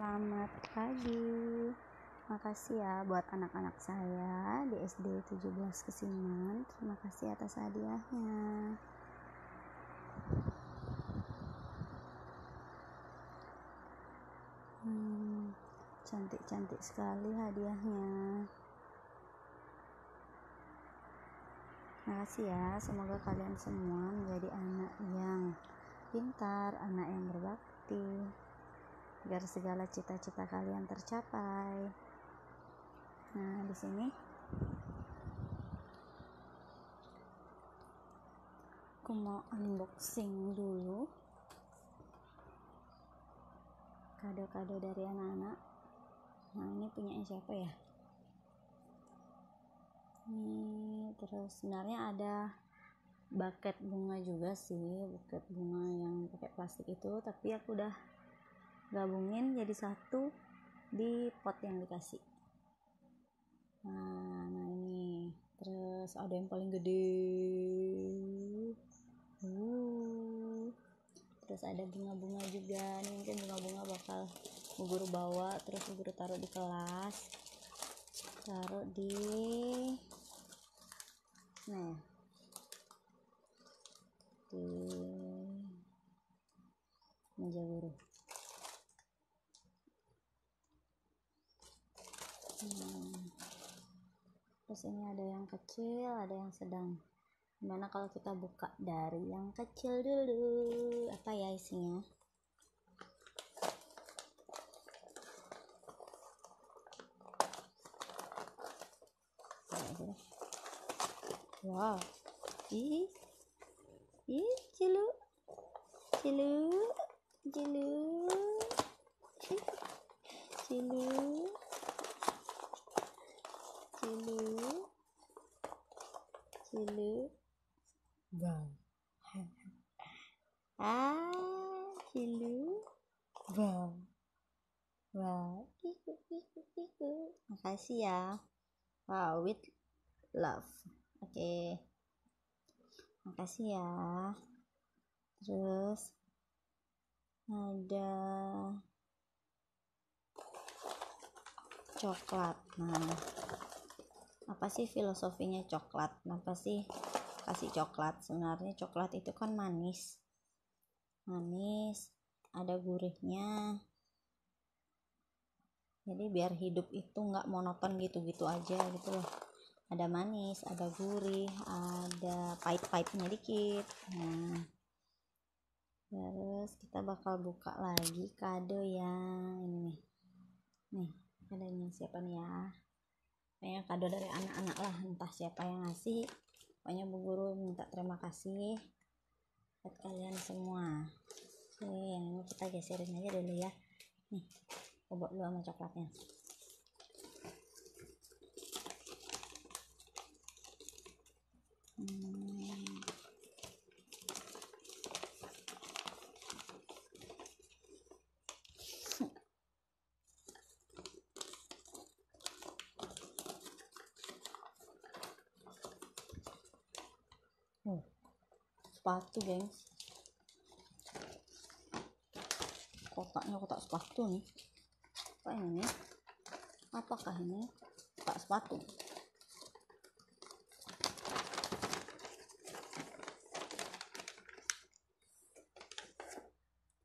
Selamat pagi. Makasih ya buat anak-anak saya di SD 17 Kesiman. Terima kasih atas hadiahnya. Hmm, cantik-cantik sekali hadiahnya. Makasih ya, semoga kalian semua menjadi anak yang pintar, anak yang berbakti, agar segala cita-cita kalian tercapai. Nah, di sini aku mau unboxing dulu kado-kado dari anak-anak. Nah, ini punya siapa ya? Ini terus sebenarnya ada bucket bunga juga sih, bucket bunga yang pakai plastik itu, tapi aku udah gabungin jadi satu di pot yang dikasih. Nah, nah ini. Terus ada yang paling gede. Uh. Terus ada bunga-bunga juga. Nih mungkin bunga-bunga bakal guru bawa terus guru taruh di kelas. Taruh di nah di meja guru hmm. Ini ada yang kecil ada yang sedang. Gimana kalau kita buka dari yang kecil dulu? Apa ya isinya? Wow. Ih. Ih cilu. Cilu. Cilu. Cilu cilu cilu wow ah cilu wow wow iku iku iku makasih ya wow with love. Oke okay. makasih ya terus ada coklat nah apa sih filosofinya coklat? Kenapa sih kasih coklat? Sebenarnya coklat itu kan manis. Manis ada gurihnya. Jadi biar hidup itu nggak monoton gitu-gitu aja gitu loh. Ada manis ada gurih ada pahit-pahitnya dikit. Nah terus kita bakal buka lagi kado yang ini nih nih kadonya siapa nih ya kayaknya kado dari anak-anak lah entah siapa yang ngasih. Pokoknya bu guru minta terima kasih buat kalian semua. Oke yang ini kita geserin aja dulu ya. Nih bobok dulu sama coklatnya. Hmm. Oh, sepatu gengs kotaknya kotak sepatu nih. Apa ini apakah ini kotak sepatu?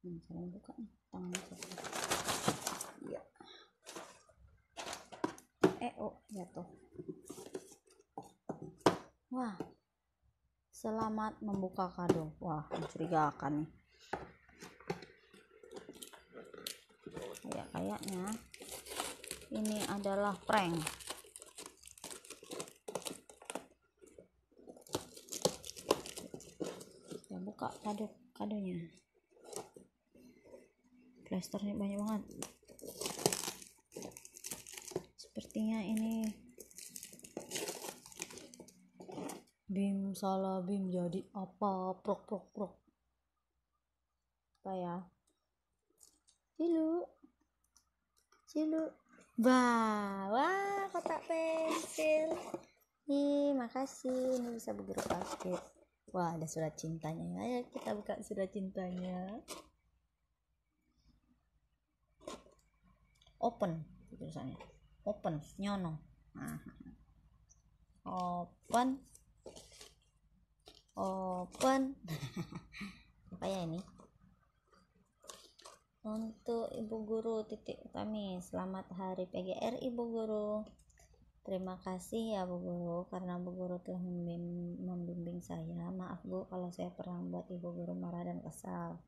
Hmm, saya buka nih tangan iya. Eh oh jatuh wah selamat membuka kado. Wah mencurigakan nih. Kayak kayaknya ini adalah prank. Ya buka kado kadonya. Plasternya banyak banget. Sepertinya ini bim salah bim. Jadi apa? Prok prok prok. Apa ya? Cilu. Cilu. Wah kotak pensil. Nih makasih. Ini bisa begitu pakai. Wah ada surat cintanya. Ayo kita buka surat cintanya. Open tulisannya. Open nyono. Nah. open open. Apa ya ini? Untuk ibu guru titik utami. Selamat hari PGR ibu guru. Terima kasih ya bu guru karena bu guru telah membimbing, saya. Maaf bu kalau saya pernah membuat ibu guru marah dan kesal.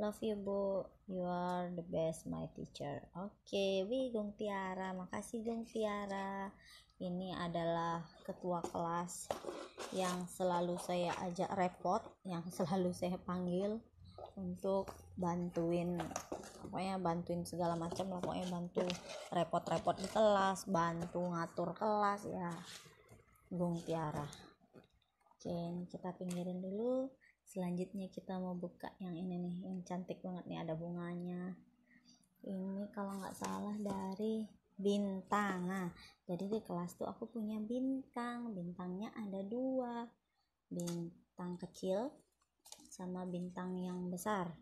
Love you bu. You the best my teacher. Oke okay, wi Gung Tiara. Makasih Gung Tiara. Ini adalah ketua kelas yang selalu saya ajak repot yang selalu saya panggil untuk bantuin pokoknya bantuin segala macam lah. Pokoknya bantu repot-repot di kelas bantu ngatur kelas ya. Gung Tiara. Oke kita pinggirin dulu. Selanjutnya kita mau buka yang ini nih yang cantik banget nih ada bunganya ini kalau nggak salah dari bintang. Nah jadi di kelas tuh aku punya bintang. Bintangnya ada dua. Bintang kecil sama bintang yang besar.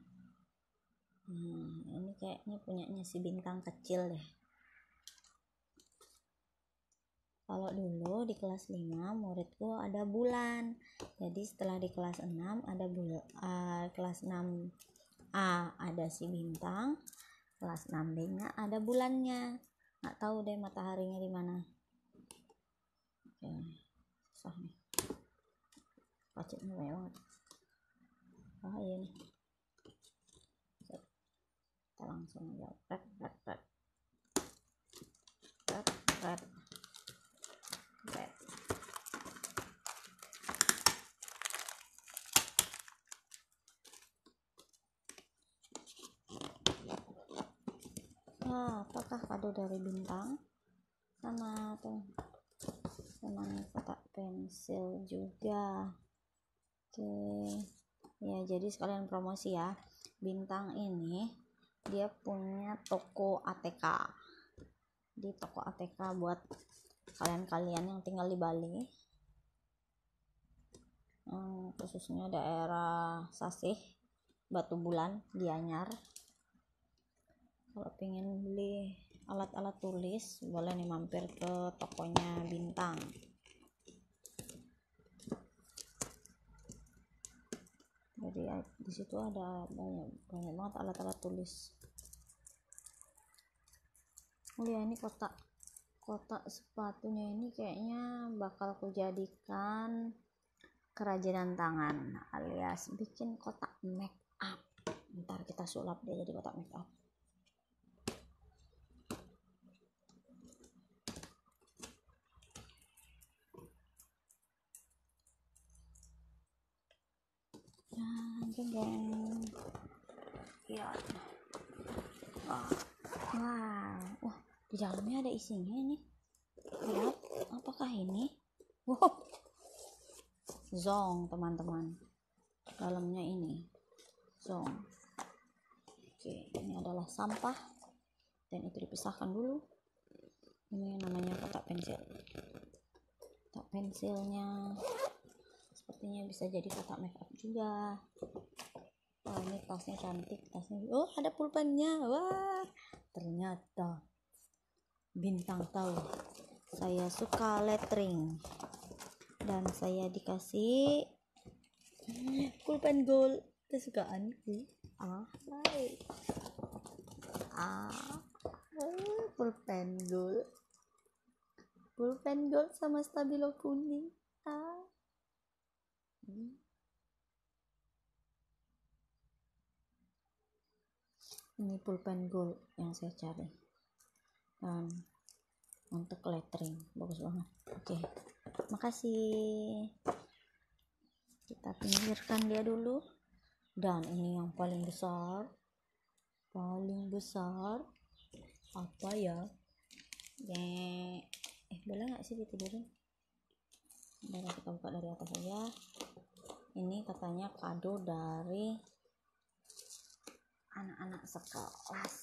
Hmm, ini kayaknya punyanya si bintang kecil deh. Kalau dulu di kelas 5 muridku ada bulan. Jadi setelah di kelas 6 ada bul uh, kelas 6 A ada si bintang kelas 6 B nya ada bulannya. Nggak tahu deh mataharinya di mana. Oke susah nih. Pacetnya banyak banget. Iya nih. Kita langsung aja red red red red red red Wah, apakah kado dari bintang sama tuh sama kotak pensil juga oke. Ya jadi sekalian promosi ya. Bintang ini dia punya toko ATK di toko ATK buat kalian-kalian yang tinggal di Bali. Hmm, khususnya daerah Sasih Batu Bulan Gianyar. Kalau pengen beli alat-alat tulis boleh nih mampir ke tokonya bintang jadi ya, di situ ada banyak banyak banget alat-alat tulis. Oh ya ini kotak kotak sepatunya ini kayaknya bakal aku jadikan kerajinan tangan alias bikin kotak make up. Ntar kita sulap dia jadi kotak make up ya wah wow. Wah di dalamnya ada isinya ini. Lihat apakah ini? Wow. Zong teman-teman. Dalamnya ini. Zong. Oke ini adalah sampah. Dan itu dipisahkan dulu. Ini namanya kotak pensil. Kotak pensilnya sepertinya bisa jadi kotak makeup juga. Wah ini tasnya cantik tasnya oh ada pulpennya. Wah ternyata bintang tahu. Saya suka lettering. Dan saya dikasih pulpen gold kesukaanku. Ah hai ah pulpen gold. Pulpen gold sama stabilo kuning. Ah ini pulpen gold yang saya cari. Dan untuk lettering. Bagus banget. Oke. Makasih. Kita pinggirkan dia dulu. Dan ini yang paling besar. Paling besar. Apa ya? Eh boleh nggak sih ditidurin Baru kita buka dari atas saja ini katanya kado dari anak-anak sekelas.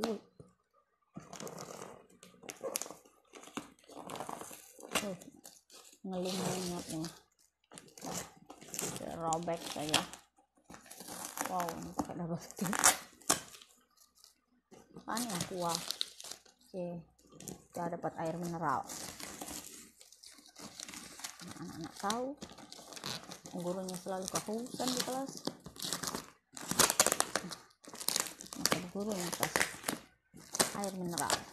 Uh. Uh, ngeling banget nih robek saja wow ini pakai double kan yang kuah. Oke kita dapat air mineral. Anak-anak tahu. Gurunya selalu kehausan di kelas. Maka guru yang kasih air mineral eh.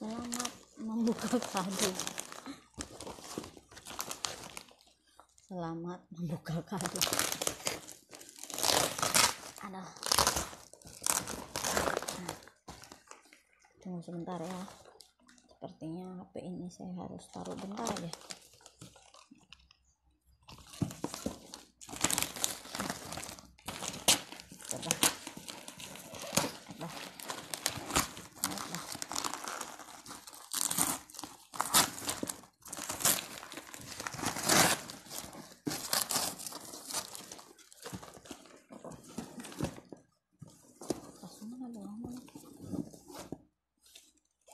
Selamat membuka kado. Selamat membuka kado. Ada. Tunggu sebentar ya. Sepertinya HP ini saya harus taruh bentar aja. Coba. Coba. Coba. Tas mana dong? Mana?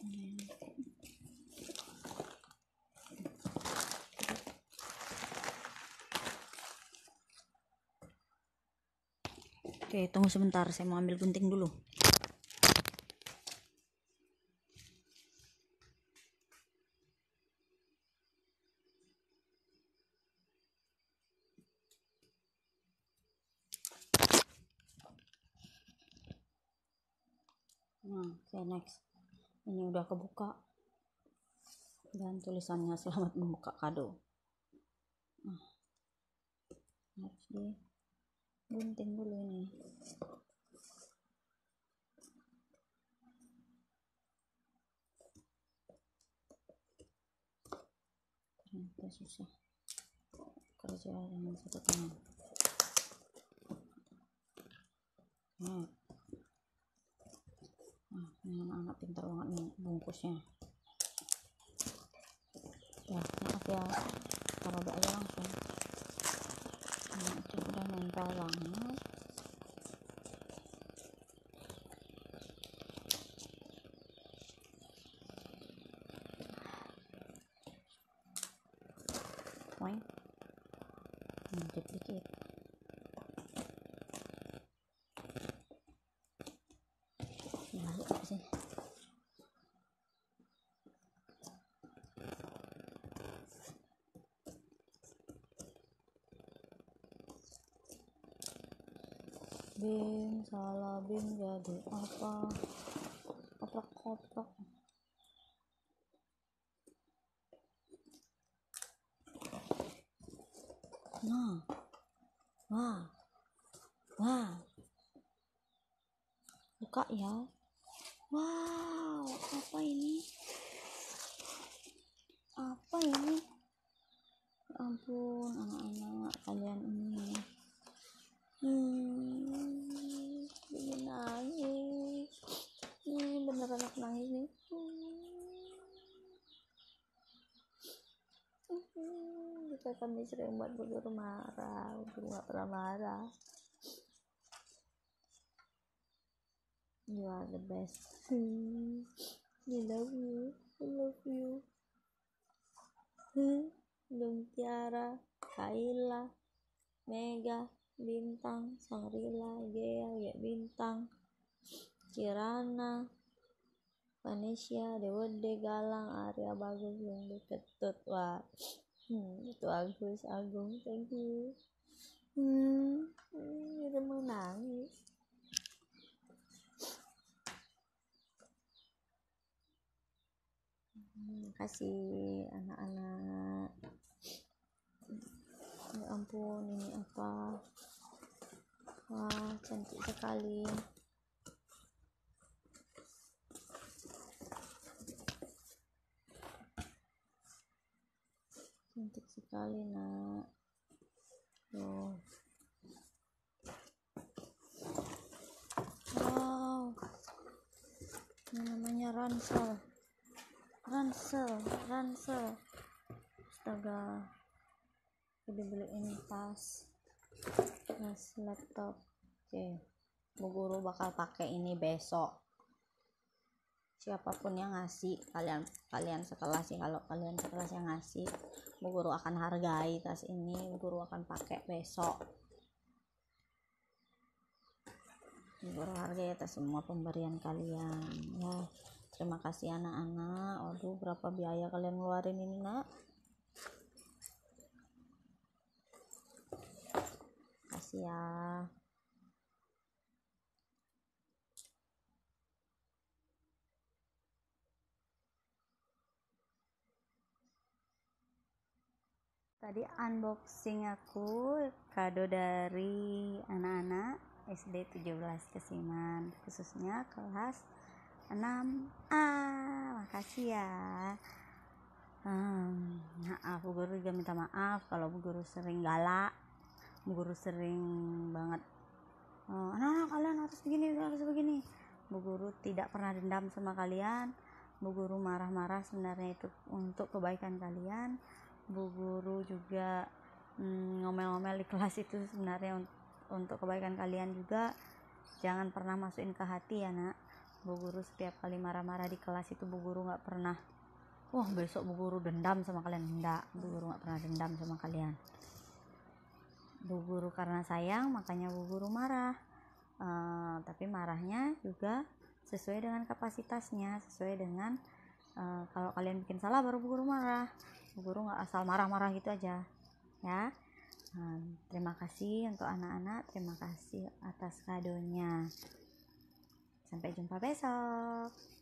Hmm. Oke, tunggu sebentar. Saya mau ambil gunting dulu. Nah, oke next. Ini udah kebuka. Dan tulisannya selamat membuka kado. Nah, harus di gunting dulu ini. Ternyata susah. Kerja dengan satu tangan. Nah. Nah, ini anak-anak pintar banget nih bungkusnya. Ya, maaf ya. Taruh aja langsung. Nah, itu udah nempel banget. Poing. Dikit-dikit. Balik apa sih? Bim, salah Bim jadi apa? Koplak koplak. Nah, wah, wah, buka ya. Wow, apa ini? Apa ini? Ya ampun, anak-anak kalian ini. Hmm, bikin nangis. Ini beneran aku nangis nih. Kita kami sering buat berdua marah, untuk nggak pernah marah. You are the best. Hmm. I love you. I love you. Hmm. Dong Tiara, Kaila, Mega, Bintang, Sangrila, Gea, Gea Bintang, Kirana, Vanesia, Dewede, Galang, Arya Bagus, yang Ketut, wah. Hmm, itu Agus, Agung, thank you. Hmm, udah mau nangis. Hmm, kasih anak-anak ya ampun ini apa wah cantik sekali cantik sekali nak. Tuh wow. Kadonya ransel. Ransel ransel. Astaga. Jadi beliin tas tas laptop. Oke. Bu guru bakal pakai ini besok siapa pun yang ngasih kalian kalian sekelas sih. Kalau kalian sekelas yang ngasih bu guru akan hargai tas ini bu guru akan pakai besok. Bu guru hargai atas semua pemberian kalian. Ya terima kasih anak-anak. Aduh berapa biaya kalian ngeluarin ini nak? Kasih ya tadi unboxing aku kado dari anak-anak SD 17 Kesiman khususnya kelas 6A makasih ya. Hmm, maaf Bu Guru juga minta maaf kalau Bu Guru sering galak. Bu Guru sering banget oh, anak-anak kalian harus begini harus begini. Bu Guru tidak pernah dendam sama kalian. Bu Guru marah-marah sebenarnya itu untuk kebaikan kalian Bu Guru juga mm, ngomel-ngomel di kelas itu sebenarnya untuk kebaikan kalian juga. Jangan pernah masukin ke hati ya nak. Bu Guru setiap kali marah-marah di kelas itu Bu Guru nggak pernah wah besok Bu Guru dendam sama kalian. Enggak Bu Guru nggak pernah dendam sama kalian. Bu Guru karena sayang makanya Bu Guru marah. Uh, tapi marahnya juga sesuai dengan kapasitasnya sesuai dengan uh, kalau kalian bikin salah baru Bu Guru marah guru nggak asal marah-marah gitu aja ya. Hmm, terima kasih untuk anak-anak terima kasih atas kadonya. Sampai jumpa besok